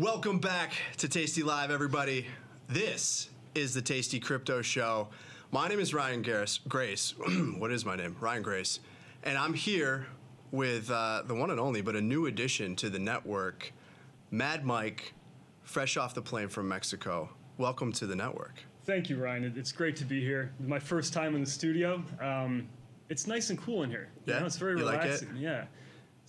Welcome back to Tasty Live, everybody. This is the Tasty Crypto Show. My name is Ryan Grace. Grace. what is my name? Ryan Grace. And I'm here with uh, the one and only, but a new addition to the network, Mad Mike, fresh off the plane from Mexico. Welcome to the network. Thank you, Ryan. It's great to be here. My first time in the studio. Um, it's nice and cool in here. You Yeah? know, it's very You like it? relaxing. Yeah.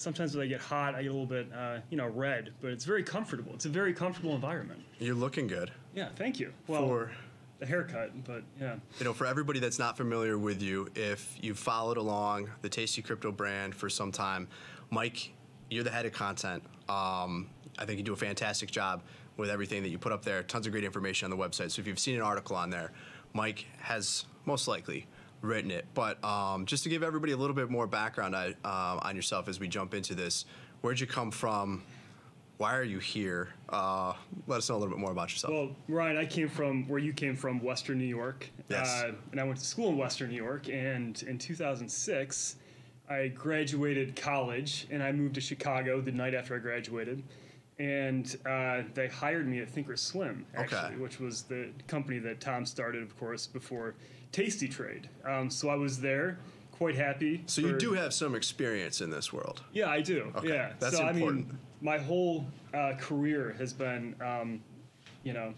Sometimes when I get hot, I get a little bit, uh, you know, red, but it's very comfortable. It's a very comfortable environment. You're looking good. Yeah, thank you. Well, For the haircut, but yeah. You know, for everybody that's not familiar with you, if you've followed along the Tasty Crypto brand for some time, Mike, you're the head of content. Um, I think you do a fantastic job with everything that you put up there. Tons of great information on the website. So if you've seen an article on there, Mike has most likely written it. But um, just to give everybody a little bit more background uh, uh, on yourself as we jump into this, where'd you come from? Why are you here? Uh, let us know a little bit more about yourself. Well, Ryan, I came from where you came from, Western New York. Yes. Uh, and I went to school in Western New York. And in 2006, I graduated college and I moved to Chicago the night after I graduated. And uh, they hired me at Thinkorswim, actually, Okay. which was the company that Tom started, of course, before Tasty Trade. Um, so I was there, quite happy. so you do have some experience in this world. yeah, I do. Okay, Yeah, that's so I important. mean, my whole uh, career has been, um, you know,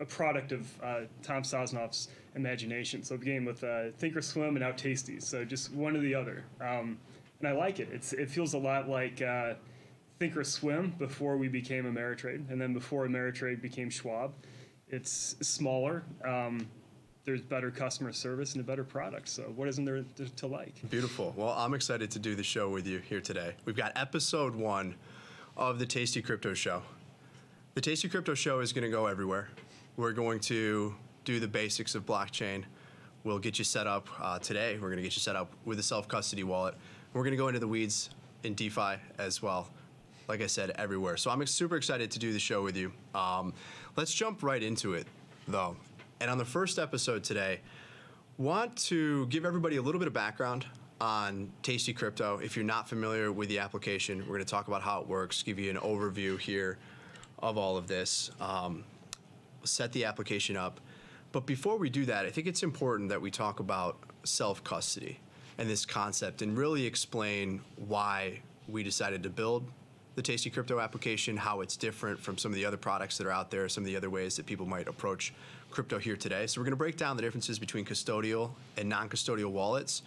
a product of uh, Tom Sosnoff's imagination. So it began with uh, Thinkorswim and now Tasty. So just one or the other, um, and I like it. It's it feels a lot like. Uh, Thinkorswim before we became Ameritrade, and then before Ameritrade became Schwab. It's smaller. Um, there's better customer service and a better product. So what isn't there to, like? Beautiful. Well, I'm excited to do the show with you here today. We've got episode one of the Tasty Crypto Show. The Tasty Crypto Show is going to go everywhere. We're going to do the basics of blockchain. We'll get you set up uh, today. We're going to get you set up with a self custody wallet. We're going to go into the weeds in DeFi as well. Like I said, everywhere. So I'm super excited to do the show with you. Um, let's jump right into it, though. And on the first episode today, want to give everybody a little bit of background on Tasty Crypto. If you're not familiar with the application, we're going to talk about how it works, give you an overview here of all of this, um, set the application up. But before we do that, I think it's important that we talk about self custody and this concept and really explain why we decided to build the Tasty Crypto application, how it's different from some of the other products that are out there, some of the other ways that people might approach crypto here today. So we're going to break down the differences between custodial and non-custodial wallets.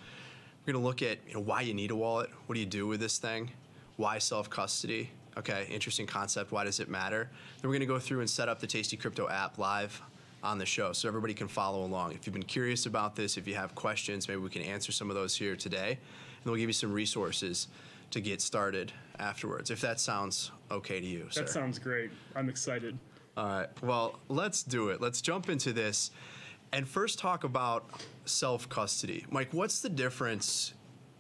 We're going to look at you know, why you need a wallet, what do you do with this thing, why self-custody. Okay, interesting concept. Why does it matter? Then we're going to go through and set up the Tasty Crypto app live on the show so everybody can follow along. If you've been curious about this, if you have questions, maybe we can answer some of those here today. And we'll give you some resources to get started afterwards, if that sounds okay to you, sir. That sounds great. I'm excited. All right. Well, let's do it. Let's jump into this and first talk about self custody. Mike, what's the difference,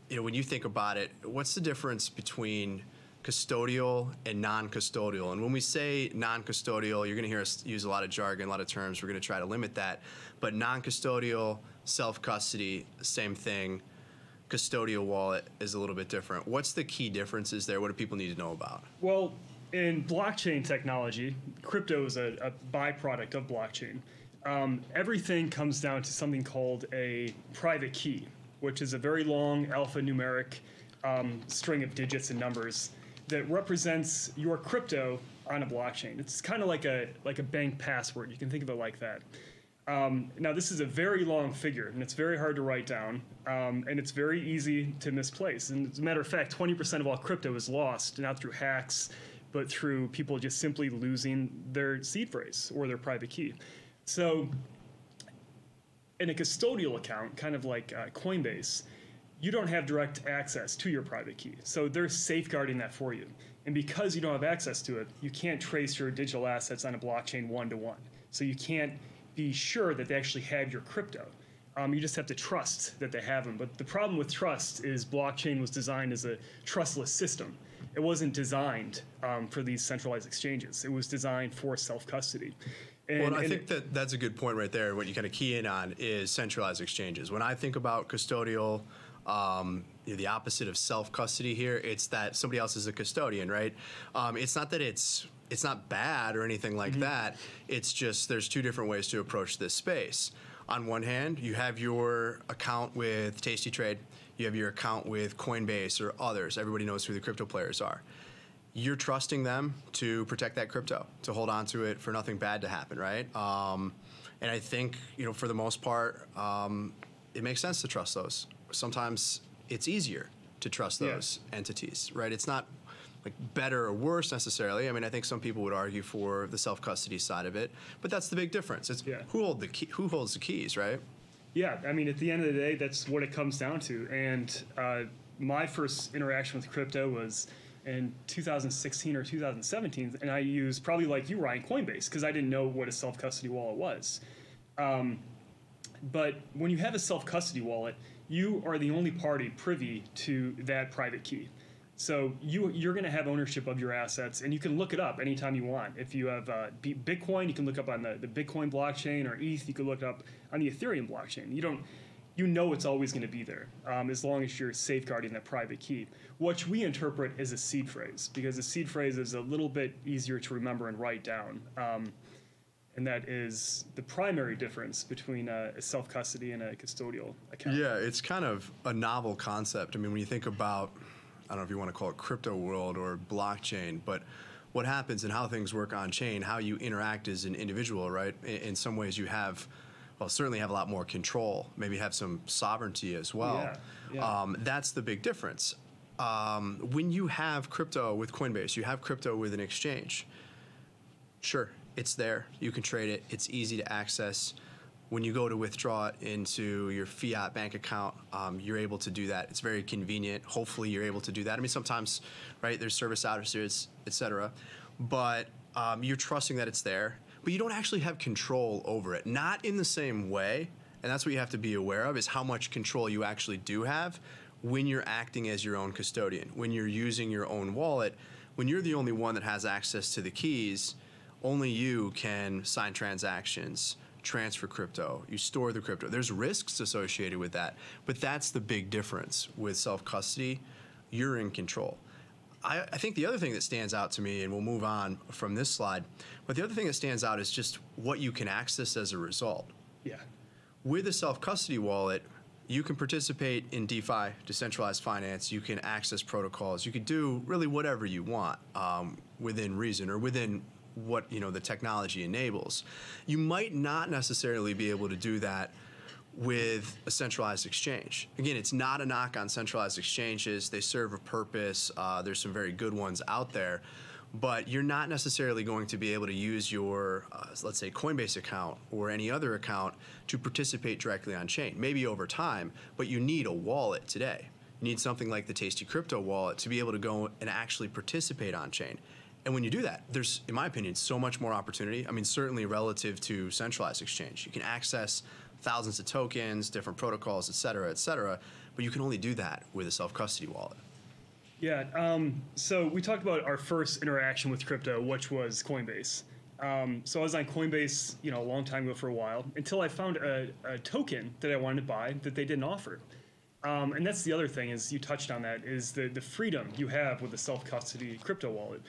you know, when you think about it, what's the difference between custodial and non custodial? And when we say non custodial, you're going to hear us use a lot of jargon, a lot of terms. We're going to try to limit that. But non custodial, self custody, same thing. Custodial wallet is a little bit different. What's the key differences there? What do people need to know about? Well, in blockchain technology, crypto is a, a byproduct of blockchain. Um, everything comes down to something called a private key, which is a very long alphanumeric um, string of digits and numbers that represents your crypto on a blockchain. It's kind of like a like a bank password. You can think of it like that. Um, now, this is a very long figure, and it's very hard to write down, um, and it's very easy to misplace. And as a matter of fact, 20% of all crypto is lost, not through hacks, but through people just simply losing their seed phrase or their private key. So, in a custodial account, kind of like uh, Coinbase, you don't have direct access to your private key. So they're safeguarding that for you. And because you don't have access to it, you can't trace your digital assets on a blockchain one to one. So you can't be sure that they actually have your crypto. Um, you just have to trust that they have them. But the problem with trust is blockchain was designed as a trustless system. It wasn't designed um, for these centralized exchanges. It was designed for self custody. Well, and I think that that's a good point right there. What you kind of key in on is centralized exchanges. When I think about custodial um, you know, the opposite of self custody here. It's that somebody else is a custodian, right? Um, it's not that it's it's not bad or anything like that. It's just there's two different ways to approach this space. On one hand, you have your account with Tasty Trade, you have your account with Coinbase or others. Everybody knows who the crypto players are. You're trusting them to protect that crypto, to hold on to it for nothing bad to happen, right? Um, and I think, you know, for the most part, um, it makes sense to trust those. Sometimes it's easier to trust Yeah. those entities, right? It's not like better or worse necessarily. I mean, I think some people would argue for the self custody side of it, but that's the big difference. It's Yeah. who hold the key, who holds the keys, right? Yeah, I mean, at the end of the day, that's what it comes down to. And uh, my first interaction with crypto was in 2016 or 2017, and I used probably like you, Ryan, Coinbase, because I didn't know what a self custody wallet was. Um, but when you have a self custody wallet, you are the only party privy to that private key. So you you're going to have ownership of your assets, and you can look it up anytime you want. If you have uh, Bitcoin, you can look up on the, the Bitcoin blockchain, or ETH, you can look up on the Ethereum blockchain. You don't you know it's always going to be there um, as long as you're safeguarding that private key, which we interpret as a seed phrase because the seed phrase is a little bit easier to remember and write down. Um, and that is the primary difference between a, a self custody and a custodial account. Yeah, it's kind of a novel concept. I mean, when you think about, I don't know if you want to call it crypto world or blockchain, but what happens and how things work on chain, how you interact as an individual, right? In, in some ways, you have, well, certainly have a lot more control, maybe have some sovereignty as well. Yeah, yeah. Um, that's the big difference. Um, when you have crypto with Coinbase, you have crypto with an exchange. Sure, it's there. You can trade it. It's easy to access. When you go to withdraw it into your fiat bank account, um, you're able to do that. It's very convenient. Hopefully, you're able to do that. I mean, sometimes, right? There's service outages, et cetera, but um, you're trusting that it's there. But you don't actually have control over it. Not in the same way, and that's what you have to be aware of: is how much control you actually do have when you're acting as your own custodian, when you're using your own wallet, when you're the only one that has access to the keys only you can sign transactions, transfer crypto, you store the crypto. There's risks associated with that, but that's the big difference with self custody. You're in control. I, I think the other thing that stands out to me, and we'll move on from this slide, but the other thing that stands out is just what you can access as a result. Yeah. With a self custody wallet, you can participate in DeFi, decentralized finance. You can access protocols. You can do really whatever you want um, within reason or within what you know the technology enables. You might not necessarily be able to do that with a centralized exchange. Again, it's not a knock on centralized exchanges. They serve a purpose. Uh, there's some very good ones out there, but you're not necessarily going to be able to use your, uh, let's say, Coinbase account or any other account to participate directly on chain. Maybe over time, but you need a wallet today. You need something like the Tasty Crypto wallet to be able to go and actually participate on chain. And when you do that, there's, in my opinion, so much more opportunity. I mean, certainly relative to centralized exchange. You can access thousands of tokens, different protocols, et cetera, et cetera, but you can only do that with a self custody wallet. Yeah. Um, so we talked about our first interaction with crypto, which was Coinbase. Um, so I was on Coinbase, you know, a long time ago for a while until I found a, a token that I wanted to buy that they didn't offer. Um, and that's the other thing is you touched on that is the the freedom you have with a self custody crypto wallet.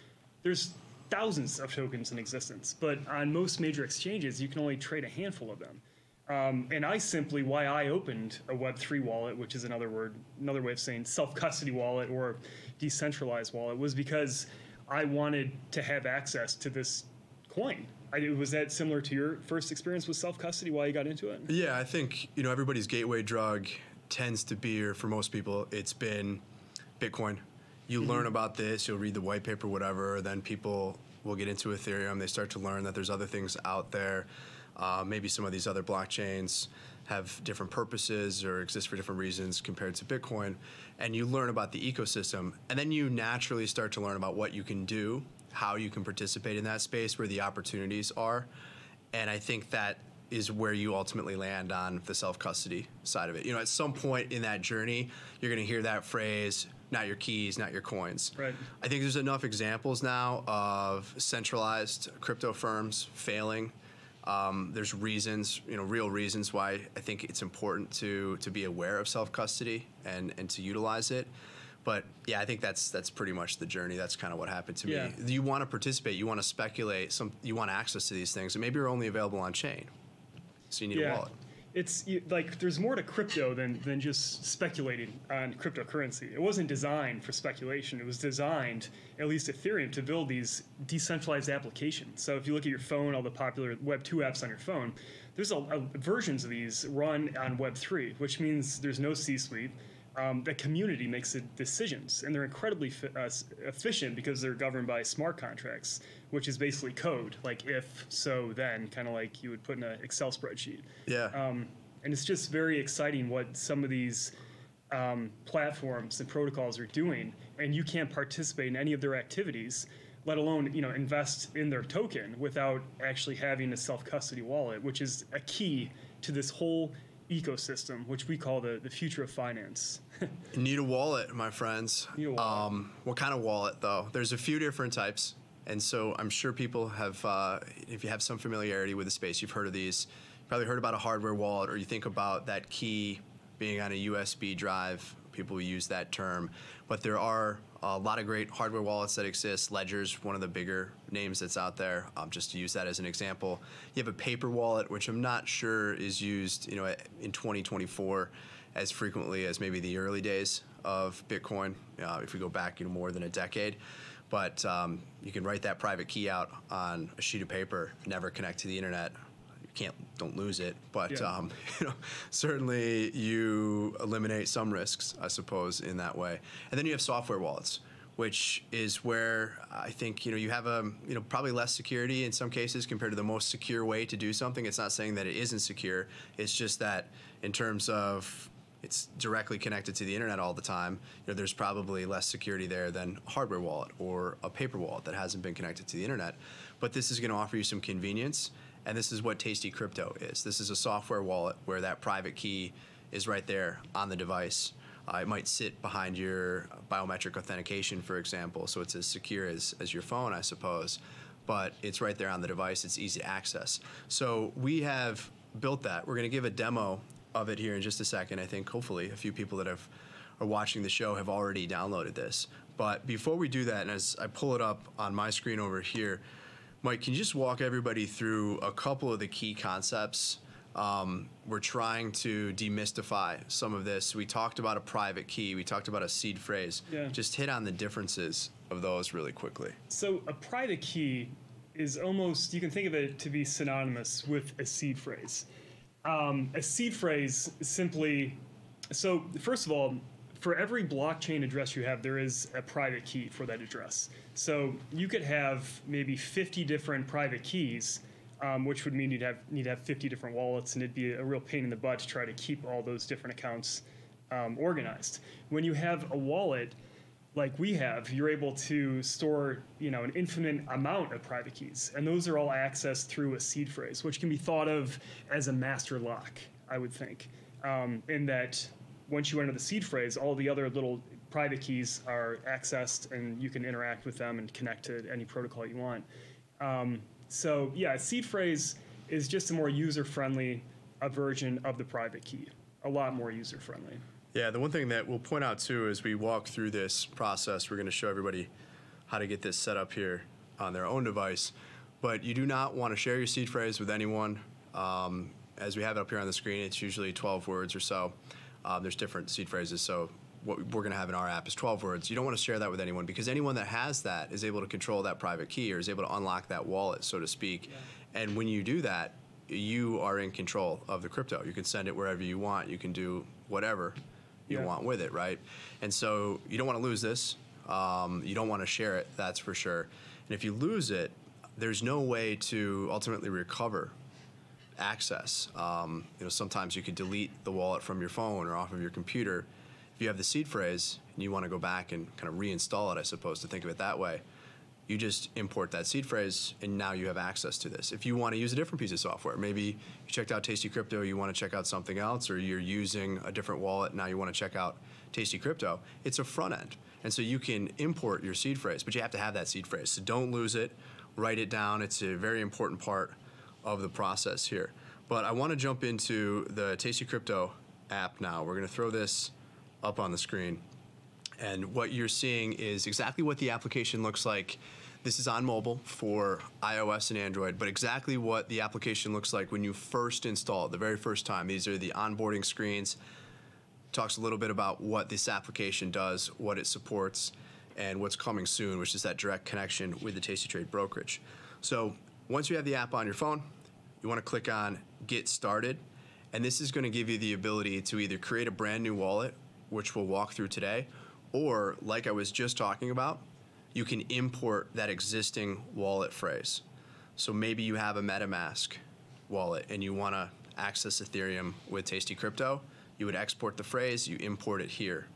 There's thousands of tokens in existence, but on most major exchanges you can only trade a handful of them. Um, and I simply, why I opened a Web3 wallet, which is another word, another way of saying self-custody wallet or decentralized wallet, was because I wanted to have access to this coin. I, was that similar to your first experience with self-custody? Why you got into it? Yeah, I think you know everybody's gateway drug tends to be, or for most people, it's been Bitcoin. You learn about this, you'll read the white paper, whatever. Then people will get into Ethereum. They start to learn that there's other things out there. Uh, maybe some of these other blockchains have different purposes or exist for different reasons compared to Bitcoin. And you learn about the ecosystem, and then you naturally start to learn about what you can do, how you can participate in that space, where the opportunities are. And I think that is where you ultimately land on the self custody side of it. You know, at some point in that journey, you're going to hear that phrase, not your keys, not your coins. Right. I think there's enough examples now of centralized crypto firms failing Um, there's reasons, you know, real reasons why I think it's important to to be aware of self custody and and to utilize it. But yeah, I think that's that's pretty much the journey. That's kind of what happened to Yeah. me. You want to participate, you want to speculate, some you want access to these things, and maybe you're only available on chain. So you need a wallet. It's like there's more to crypto than, than just speculating on cryptocurrency. It wasn't designed for speculation. It was designed, at least Ethereum, to build these decentralized applications. So if you look at your phone, all the popular Web 2 apps on your phone, there's a, a versions of these run on Web 3, which means there's no C-suite. Um, the community makes the decisions, and they're incredibly fi- uh, efficient because they're governed by smart contracts, which is basically code, like if, so, then, kind of like you would put in an Excel spreadsheet. Yeah. Um, and it's just very exciting what some of these um, platforms and protocols are doing, and you can't participate in any of their activities, let alone you know invest in their token without actually having a self custody wallet, which is a key to this whole ecosystem, which we call the, the future of finance. Need a wallet, my friends. Wallet. Um, what kind of wallet, though? There's a few different types, and so I'm sure people have, uh, if you have some familiarity with the space, you've heard of these. You probably heard about a hardware wallet, or you think about that key being on a USB drive. People use that term, but there are a lot of great hardware wallets that exist. Ledger's one of the bigger names that's out there. Um, just to use that as an example, you have a paper wallet, which I'm not sure is used, you know, in 2024 as frequently as maybe the early days of Bitcoin, uh, if we go back you know, more than a decade. But um, you can write that private key out on a sheet of paper, never connect to the internet. Can't, don't lose it. But Yeah. um, you know, certainly you eliminate some risks, I suppose, in that way. And then you have software wallets, which is where I think you know you have a you know probably less security in some cases compared to the most secure way to do something. It's not saying that it isn't secure. It's just that in terms of it's directly connected to the internet all the time, you know, there's probably less security there than a hardware wallet or a paper wallet that hasn't been connected to the internet. But this is going to offer you some convenience, and this is what Tasty Crypto is. This is a software wallet where that private key is right there on the device. Uh, it might sit behind your biometric authentication, for example, so it's as secure as, as your phone, I suppose. But it's right there on the device. It's easy to access. So we have built that. We're going to give a demo of it here in just a second. I think hopefully a few people that have are watching the show have already downloaded this. But before we do that, and as I pull it up on my screen over here, Mike, can you just walk everybody through a couple of the key concepts? Um, we're trying to demystify some of this. We talked about a private key. We talked about a seed phrase. Yeah. Just hit on the differences of those really quickly. So a private key is almost you can think of it to be synonymous with a seed phrase. Um, a seed phrase simply so first of all, for every blockchain address you have, there is a private key for that address. So you could have maybe 50 different private keys, um, which would mean you'd have need to have 50 different wallets, and it'd be a real pain in the butt to try to keep all those different accounts um, organized. When you have a wallet, like we have, you're able to store, you know, an infinite amount of private keys, and those are all accessed through a seed phrase, which can be thought of as a master lock, I would think. Um, in that, once you enter the seed phrase, all the other little private keys are accessed, and you can interact with them and connect to any protocol you want. Um, so yeah, seed phrase is just a more user-friendly version of the private key, a lot more user-friendly. Yeah, the one thing that we'll point out too as we walk through this process, we're going to show everybody how to get this set up here on their own device. But you do not want to share your seed phrase with anyone. Um, as we have it up here on the screen, it's usually 12 words or so. Um, there's different seed phrases, so what we're going to have in our app is 12 words. You don't want to share that with anyone because anyone that has that is able to control that private key or is able to unlock that wallet, so to speak. And when you do that, you are in control of the crypto. You can send it wherever you want. You can do whatever you Yeah. want with it, right? And so you don't want to lose this. Um, you don't want to share it, that's for sure. And if you lose it, there's no way to ultimately recover access. Um, you know, sometimes you could delete the wallet from your phone or off of your computer. If you have the seed phrase and you want to go back and kind of reinstall it, I suppose, to think of it that way, you just import that seed phrase and now you have access to this. If you want to use a different piece of software, maybe you checked out Tasty Crypto, you want to check out something else, or you're using a different wallet, now you want to check out Tasty Crypto, it's a front end. And so you can import your seed phrase, but you have to have that seed phrase. So don't lose it, write it down. It's a very important part of the process here. But I want to jump into the Tasty Crypto app now. We're going to throw this up on the screen. And what you're seeing is exactly what the application looks like. This is on mobile for iOS and Android, but exactly what the application looks like when you first install it, the very first time. These are the onboarding screens. Talks a little bit about what this application does, what it supports, and what's coming soon, which is that direct connection with the Tasty Trade brokerage. So once you have the app on your phone, you want to click on Get Started, and this is going to give you the ability to either create a brand new wallet, which we'll walk through today, or like I was just talking about, you can import that existing wallet phrase. So maybe you have a MetaMask wallet and you want to access Ethereum with Tasty Crypto, you would export the phrase, you import it here,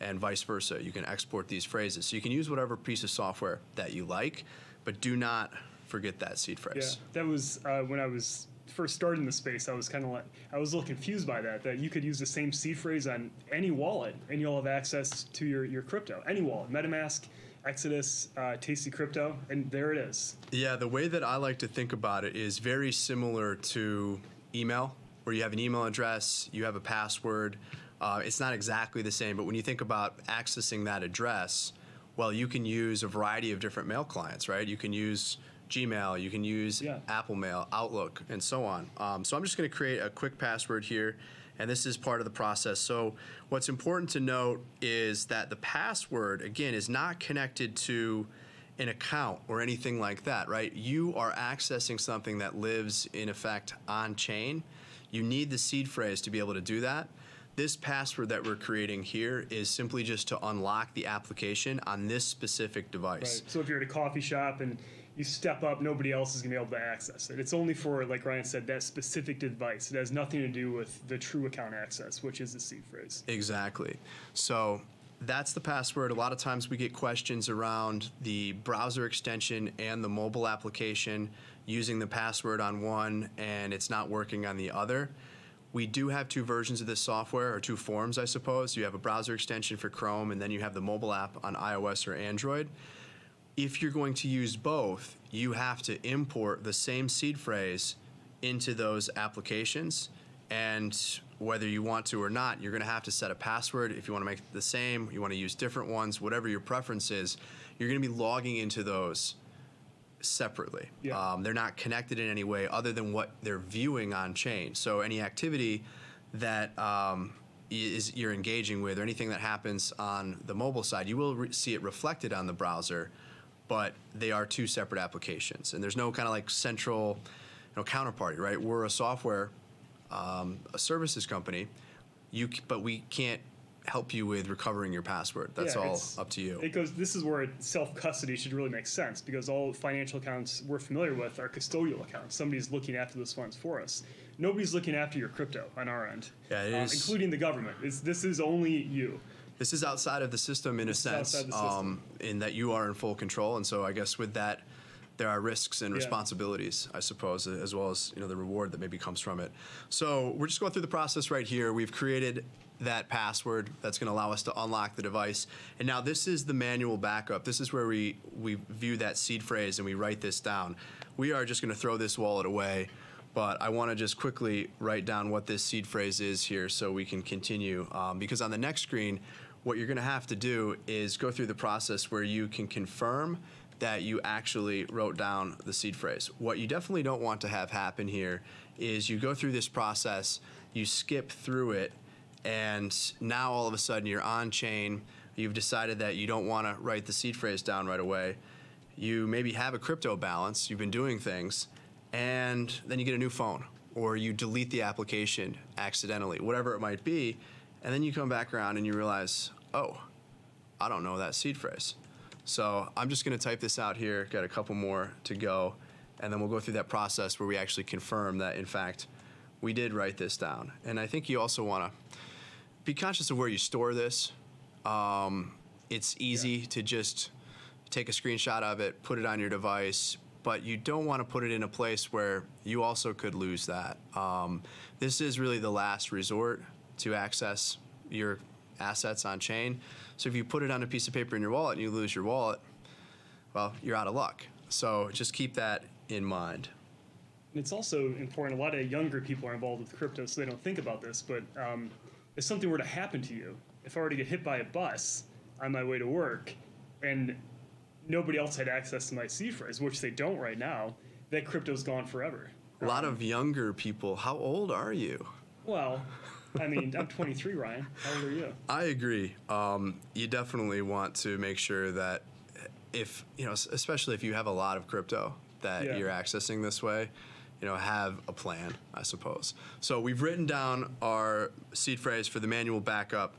and vice versa. You can export these phrases. So you can use whatever piece of software that you like, but do not forget that seed phrase. Yeah, that was uh, when I was first starting the space. I was kind of like I was a little confused by that. That you could use the same seed phrase on any wallet, and you'll have access to your your crypto. Any wallet, MetaMask, Exodus, uh, Tasty Crypto, and there it is. Yeah, the way that I like to think about it is very similar to email, where you have an email address, you have a password. Uh, it's not exactly the same, but when you think about accessing that address, well, you can use a variety of different mail clients, right? You can use Gmail, you can use Yeah. Apple Mail, Outlook, and so on. Um, so I'm just going to create a quick password here, and this is part of the process. So what's important to note is that the password, again, is not connected to an account or anything like that, right? You are accessing something that lives in effect on chain. You need the seed phrase to be able to do that. This password that we're creating here is simply just to unlock the application on this specific device. Right. So if you're at a coffee shop and you step up, nobody else is going to be able to access it. It's only for, like Ryan said, that specific device. It has nothing to do with the true account access, which is the seed phrase. Exactly. So that's the password. A lot of times we get questions around the browser extension and the mobile application using the password on one and it's not working on the other. We do have two versions of this software, or two forms, I suppose. You have a browser extension for Chrome, and then you have the mobile app on iOS or Android. If you're going to use both, you have to import the same seed phrase into those applications. And whether you want to or not, you're going to have to set a password. If you want to make the same, you want to use different ones, whatever your preference is, you're going to be logging into those separately. Yeah. Um, they're not connected in any way other than what they're viewing on chain. So any activity that um, is you're engaging with, or anything that happens on the mobile side, you will re- see it reflected on the browser, but they are two separate applications, and there's no kind of like central, you know, counterparty, right? We're a software, um, a services company, you, c- but we can't help you with recovering your password. That's Yeah, all up to you. It goes. This is where self custody should really make sense because all financial accounts we're familiar with are custodial accounts. Somebody's looking after those funds for us. Nobody's looking after your crypto on our end, Yeah, it um, is- including the government. It's, this is only you. This is outside of the system in a sense, outside the um, in that you are in full control, and so I guess with that, there are risks and Yeah. responsibilities, I suppose, as well as you know the reward that maybe comes from it. So we're just going through the process right here. We've created that password that's going to allow us to unlock the device, and now this is the manual backup. This is where we we view that seed phrase and we write this down. We are just going to throw this wallet away. But I want to just quickly write down what this seed phrase is here so we can continue. Um, because on the next screen, what you're going to have to do is go through the process where you can confirm that you actually wrote down the seed phrase. What you definitely don't want to have happen here is you go through this process, you skip through it, and now all of a sudden you're on chain. You've decided that you don't want to write the seed phrase down right away. You maybe have a crypto balance, you've been doing things, and then you get a new phone or you delete the application accidentally, whatever it might be, and then you come back around and you realize, oh, I don't know that seed phrase. So I'm just going to type this out here, got a couple more to go, and then we'll go through that process where we actually confirm that, in fact, we did write this down. And I think you also want to be conscious of where you store this. Um, it's easy to just take a screenshot of it, put it on your device, but you don't want to put it in a place where you also could lose that. Um, this is really the last resort to access your assets on chain. So if you put it on a piece of paper in your wallet and you lose your wallet, well, you're out of luck. So just keep that in mind. it's also important. A lot of younger people are involved with crypto, so they don't think about this. But um, if something were to happen to you, if I were to get hit by a bus on my way to work, and nobody else had access to my seed phrase, which they don't right now, that crypto's gone forever. A lot of younger people. How old are you? Well, I mean, I'm 23, Ryan. How old are you? I agree. Um, you definitely want to make sure that if you know, especially if you have a lot of crypto that Yeah. you're accessing this way, you know, have a plan, I suppose. So we've written down our seed phrase for the manual backup.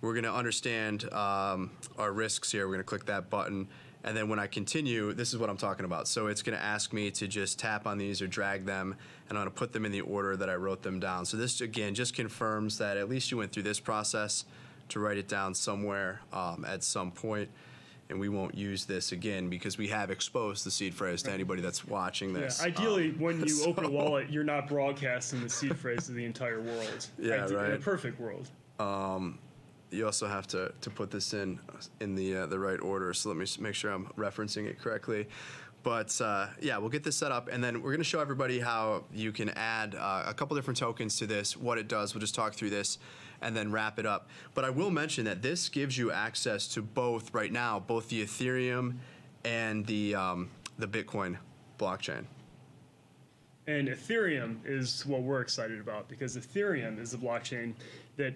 We're going to understand um, our risks here. We're going to click that button. And then when I continue, this is what I'm talking about. So it's going to ask me to just tap on these or drag them, and I'm going to put them in the order that I wrote them down. So this, again, just confirms that at least you went through this process to write it down somewhere um, at some point, And we won't use this again because we have exposed the seed phrase to anybody that's watching Yeah, this. ideally, Um, when you open a wallet, you're not broadcasting the seed phrase to the entire world. Yeah, Ide- In a right. perfect world. You also have to, to put this in in the uh, the right order. So let me make sure I'm referencing it correctly. But uh, yeah, we'll get this set up, and then we're going to show everybody how you can add uh, a couple different tokens to this. What it does, we'll just talk through this, and then wrap it up. But I will mention that this gives you access to both right now, both the Ethereum and the um, the Bitcoin blockchain. And Ethereum is what we're excited about because Ethereum is a blockchain that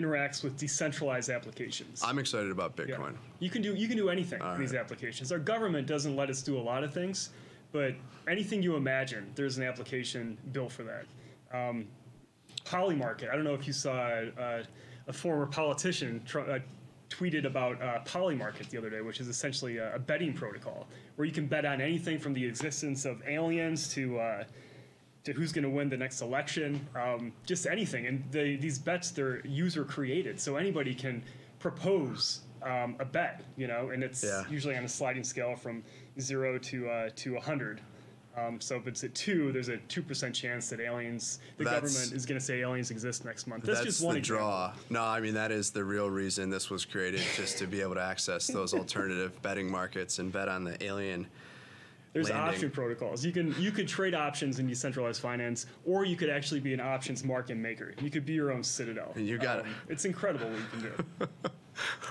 interacts with decentralized applications. I'm excited about Yeah. Bitcoin. You can do you can do anything All in these right. applications. Our government doesn't let us do a lot of things, but anything you imagine, there's an application built for that. Um, Polymarket. I don't know if you saw uh, a former politician tr- uh, tweeted about uh, Polymarket the other day, which is essentially a, a betting protocol where you can bet on anything from the existence of aliens to uh, to who's going to win the next election, um, just anything. And they, these bets, they're user created, so anybody can propose um, a bet, you know, and it's Yeah. usually on a sliding scale from zero to uh, to hundred. Um, so if it's at two, there's a two percent chance that aliens, the That's- government is going to say aliens exist next month. That's, That's just one the draw. No, I mean that is the real reason this was created, just to be able to access those alternative betting markets and bet on the alien. There's landing. option protocols. You can you could trade options in decentralized finance, or you could actually be an options market maker. You could be your own citadel. Um, You got it. It's incredible what you can do.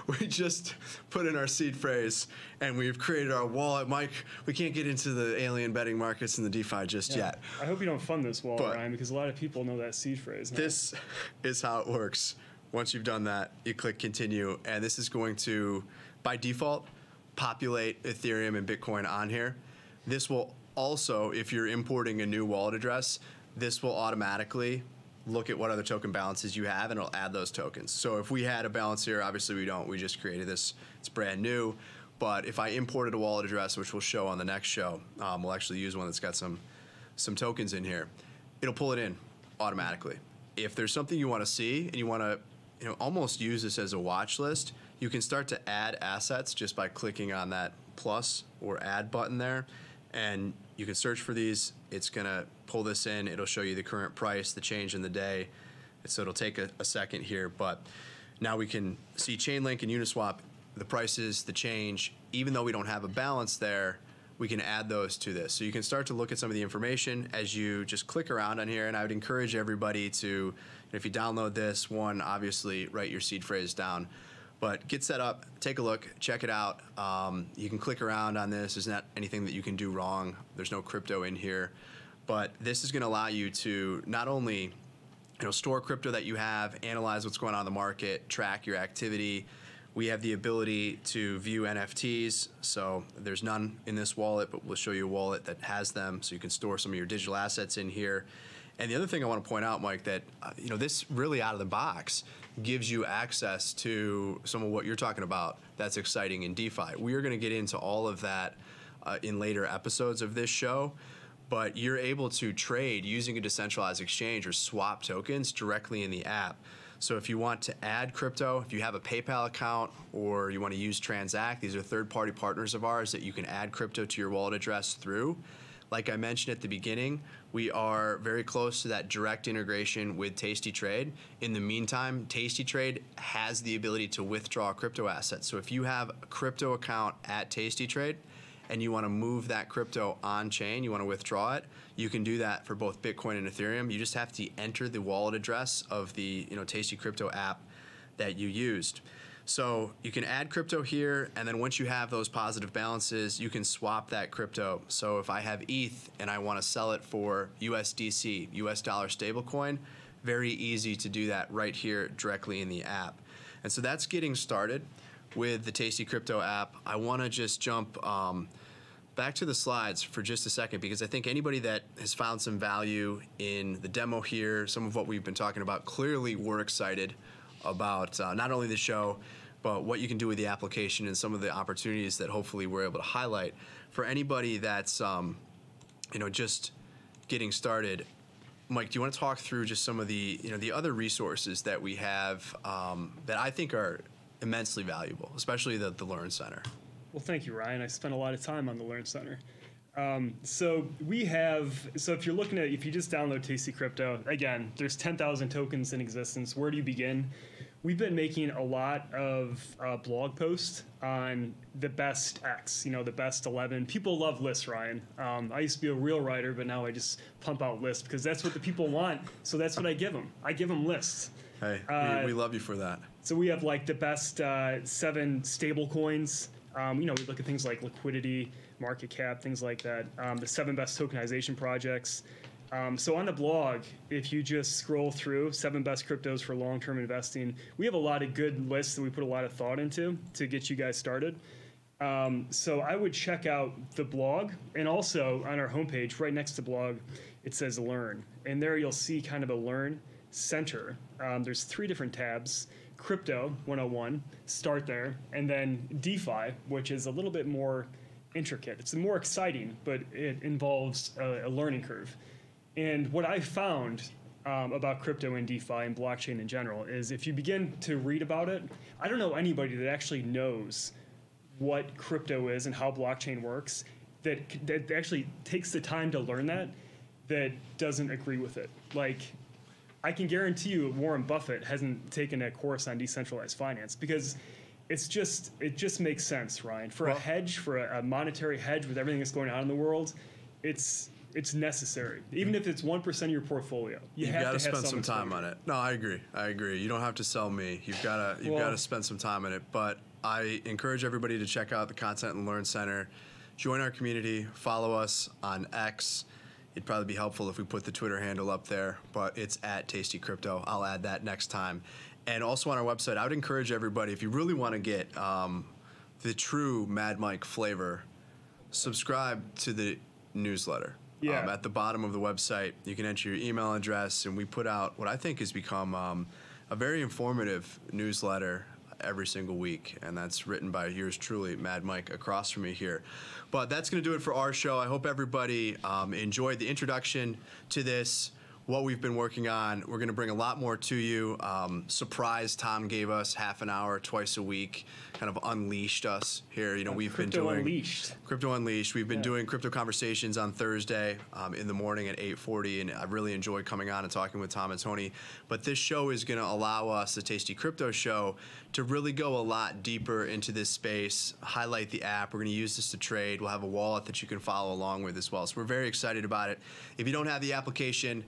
We just put in our seed phrase and we've created our wallet. Mike, we can't get into the alien betting markets and the DeFi just yet. I hope you don't fund this wall, But- Ryan, because a lot of people know that seed phrase. now. This is how it works. Once you've done that, you click continue, and this is going to, by default, populate Ethereum and Bitcoin on here. This will also, if you're importing a new wallet address, this will automatically look at what other token balances you have and it'll add those tokens. So if we had a balance here, obviously we don't, we just created this, it's brand new. But if I imported a wallet address, which we'll show on the next show, um, we'll actually use one that's got some some tokens in here, it'll pull it in automatically. If there's something you want to see and you want to, you know, almost use this as a watch list, you can start to add assets just by clicking on that plus or add button there, and you can search for these. It's gonna pull this in. It'll show you the current price, the change in the day. So it'll take a, a second here, but now we can see Chainlink and Uniswap, the prices, the change. Even though we don't have a balance there, we can add those to this. So you can start to look at some of the information as you just click around on here. And I would encourage everybody to, if you download this, one, obviously write your seed phrase down. But get set up, take a look, check it out. Um, you can click around on this. There's not anything that you can do wrong. There's no crypto in here. But this is going to allow you to not only you know, store crypto that you have, analyze what's going on in the market, track your activity. We have the ability to view NFTs. So there's none in this wallet, but we'll show you a wallet that has them, so you can store some of your digital assets in here. And the other thing I want to point out, Mike, that uh, you know this really out of the box gives you access to some of what you're talking about. That's exciting in DeFi. We are going to get into all of that uh, in later episodes of this show but you're able to trade using a decentralized exchange or swap tokens directly in the app. So if you want to add crypto, if you have a PayPal account or you want to use Transact, these are third-party partners of ours that you can add crypto to your wallet address through. Like I mentioned at the beginning, we are very close to that direct integration with Tasty Trade. In the meantime, Tasty Trade has the ability to withdraw crypto assets. So if you have a crypto account at Tasty Trade, and you want to move that crypto on chain, you want to withdraw it, you can do that for both Bitcoin and Ethereum. You just have to enter the wallet address of the you know Tasty Crypto app that you used. So you can add crypto here, and then once you have those positive balances, you can swap that crypto. So if I have ETH and I want to sell it for USDC, US dollar stablecoin, very easy to do that right here directly in the app. And so that's getting started with the Tasty Crypto app. I want to just jump um, back to the slides for just a second because I think anybody that has found some value in the demo here, some of what we've been talking about, clearly we're excited about uh, not only the show, but what you can do with the application and some of the opportunities that hopefully we're able to highlight for anybody that's um, you know just getting started. Mike, do you want to talk through just some of the you know the other resources that we have um, that I think are immensely valuable, especially the, the Learn Center? Well, thank you, Ryan. I spent a lot of time on the Learn Center. Um, so we have, so if you're looking at, if you just download Tasty Crypto, again, there's 10,000 tokens in existence. Where do you begin? We've been making a lot of uh, blog posts on the best X, you know, the best 11. People love lists, Ryan. Um, I used to be a real writer, but now I just pump out lists because that's what the people want. So that's what I give them. I give them lists. Hey, Uh, we, we love you for that. So we have like the best uh, seven stable coins. Um, you know, we look at things like liquidity, market cap, things like that. Um, the seven best tokenization projects. Um, so on the blog, if you just scroll through seven best cryptos for long-term investing, we have a lot of good lists that we put a lot of thought into to get you guys started. Um, so I would check out the blog, and also on our homepage, right next to blog, it says Learn, and there you'll see kind of a Learn center. Um, there's three different tabs: Crypto 101, start there, and then DeFi, which is a little bit more intricate. It's more exciting, but it involves a, a learning curve. And what I found um, about crypto and DeFi and blockchain in general is if you begin to read about it, I don't know anybody that actually knows what crypto is and how blockchain works that, that actually takes the time to learn that that doesn't agree with it. Like, I can guarantee you Warren Buffett hasn't taken a course on decentralized finance because it's just it just makes sense, Ryan. For Well- a hedge, for a, a monetary hedge with everything that's going on in the world, it's it's necessary. Even if it's one percent of your portfolio, you You've got to have spend some time on it. No, I agree. I agree. You don't have to sell me. You've got to you've Well- got to spend some time on it. But I encourage everybody to check out the Content and Learn Center. Join our community. Follow us on X. It'd probably be helpful if we put the Twitter handle up there, but it's at Tasty Crypto. I'll add that next time. And also on our website, I would encourage everybody if you really want to get um, the true Mad Mike flavor, subscribe to the newsletter. Yeah. Um, at the bottom of the website, you can enter your email address, and we put out what I think has become um, a very informative newsletter every single week, and that's written by yours truly, Mad Mike, across from me here. But that's going to do it for our show. I hope everybody um, enjoyed the introduction to this. What we've been working on, we're going to bring a lot more to you. Um, surprise, Tom gave us half an hour twice a week, kind of unleashed us here. You know, we've been Crypto doing Unleashed. Crypto Unleashed. We've been Yeah. doing crypto conversations on Thursday um, in the morning at 8:40, and I really enjoy coming on and talking with Tom and Tony. But this show is going to allow us, the Tasty Crypto Show, to really go a lot deeper into this space. Highlight the app. We're going to use this to trade. We'll have a wallet that you can follow along with as well. So we're very excited about it. If you don't have the application,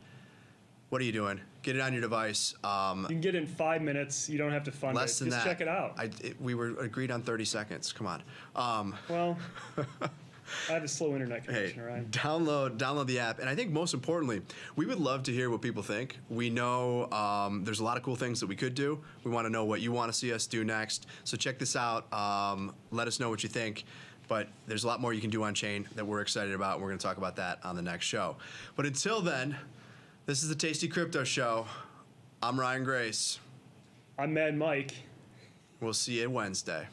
what are you doing? Get it on your device. Um, You can get it in five minutes. You don't have to fund less it. than Just that. check it out. I, it, we were agreed on 30 seconds. Come on. Um, well, I have a slow internet Hey, connection, Ryan. download download the app, and I think most importantly, we would love to hear what people think. We know um, there's a lot of cool things that we could do. We want to know what you want to see us do next. So check this out. Um, let us know what you think. But there's a lot more you can do on chain that we're excited about. and We're going to talk about that on the next show. But until then, this is the Tasty Crypto Show. I'm Ryan Grace. I'm Mad Mike. We'll see you Wednesday.